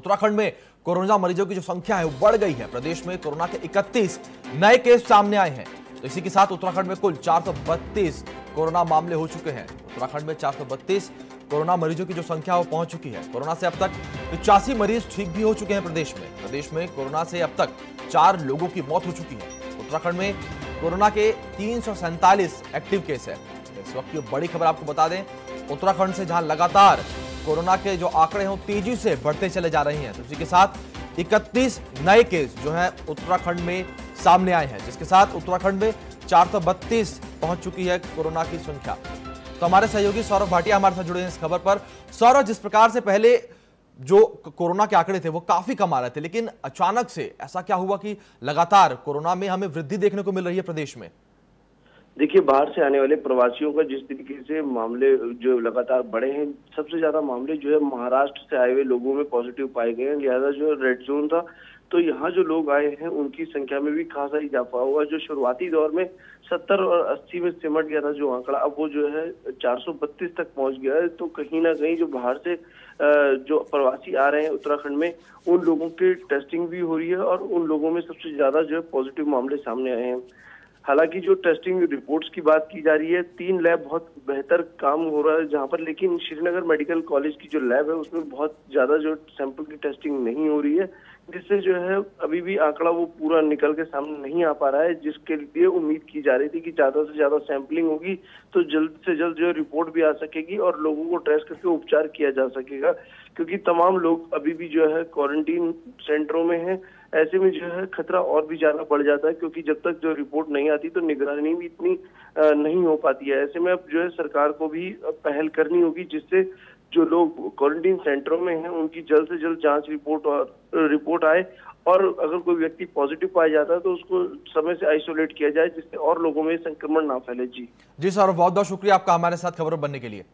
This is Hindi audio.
उत्तराखंड में कोरोना मरीजों की जो संख्या है बढ़ गई है। प्रदेश में कोरोना के 31 नए केस सामने आए हैं। तो इसी के साथ उत्तराखंड में कुल 432 कोरोना मामले हो चुके हैं। उत्तराखंड में 432 कोरोना मरीजों की जो संख्या वो पहुँच चुकी है। कोरोना से अब तक पिचासी मरीज़ ठीक भी हो चुके हैं प्रदेश में। प्रदेश में कोरोना से अब तक चार लोगों की मौत हो चुकी है। उत्तराखंड में कोरोना के तीन एक्टिव केस है। इस वक्त की बड़ी खबर आपको बता दें, उत्तराखंड से जहाँ लगातार कोरोना के जो आंकड़े हैं तेज़ी से बढ़ते चले जा रहे हैं। तो इसी के साथ 31 नए केस जो है उत्तराखंड में सामने आए हैं, जिसके साथ उत्तराखंड में चार पहुँच चुकी है कोरोना की संख्या। तो हमारे सहयोगी सौरभ भाटिया हमारे साथ जुड़े हैं इस खबर पर। सौरभ, जिस प्रकार से पहले जो कोरोना के आंकड़े थे वो काफ़ी कम आ रहे थे, लेकिन अचानक से ऐसा क्या हुआ कि लगातार कोरोना में हमें वृद्धि देखने को मिल रही है प्रदेश में? देखिए, बाहर से आने वाले प्रवासियों का जिस तरीके से मामले जो लगातार बढ़े हैं, सबसे ज़्यादा मामले जो है महाराष्ट्र से आए हुए लोगों में पॉजिटिव पाए गए हैं। लिहाजा जो रेड जोन था तो यहाँ जो लोग आए हैं, उनकी संख्या में भी खासा इजाफा हुआ। जो शुरुआती दौर में 70 और 80 में सिमट गया था जो आंकड़ा, अब वो जो है 432 तक पहुँच गया है। तो कहीं ना कहीं जो बाहर से जो प्रवासी आ रहे हैं उत्तराखंड में, उन लोगों की टेस्टिंग भी हो रही है और उन लोगों में सबसे ज़्यादा जो है पॉजिटिव मामले सामने आए हैं। हालाँकि जो टेस्टिंग रिपोर्ट्स की बात की जा रही है, तीन लैब बहुत बेहतर काम हो रहा है जहाँ पर, लेकिन श्रीनगर मेडिकल कॉलेज की जो लैब है, उसमें बहुत ज़्यादा जो सैंपल की टेस्टिंग नहीं हो रही है, जिससे जो है अभी भी आंकड़ा वो पूरा निकल के सामने नहीं आ पा रहा है, जिसके लिए उम्मीद की जा रही थी कि ज़्यादा से ज़्यादा सैंपलिंग होगी तो जल्द से जल्द जो रिपोर्ट भी आ सकेगी और लोगों को ट्रेस करके उपचार किया जा सकेगा, क्योंकि तमाम लोग अभी भी जो है क्वारंटीन सेंटरों में है ऐसे में जो है खतरा और भी ज़्यादा बढ़ जाता है, क्योंकि जब तक जो रिपोर्ट नहीं आती तो निगरानी भी इतनी नहीं हो पाती है। ऐसे में अब जो है सरकार को भी पहल करनी होगी, जिससे जो लोग क्वारंटीन सेंटरों में हैं, उनकी जल्द से जल्द जाँच रिपोर्ट और, रिपोर्ट आए और अगर कोई व्यक्ति पॉजिटिव पाया जाता है तो उसको समय से आइसोलेट किया जाए, जिससे और लोगों में संक्रमण ना फैले। जी। जी सर बहुत बहुत शुक्रिया आपका हमारे साथ खबरों बनने के लिए।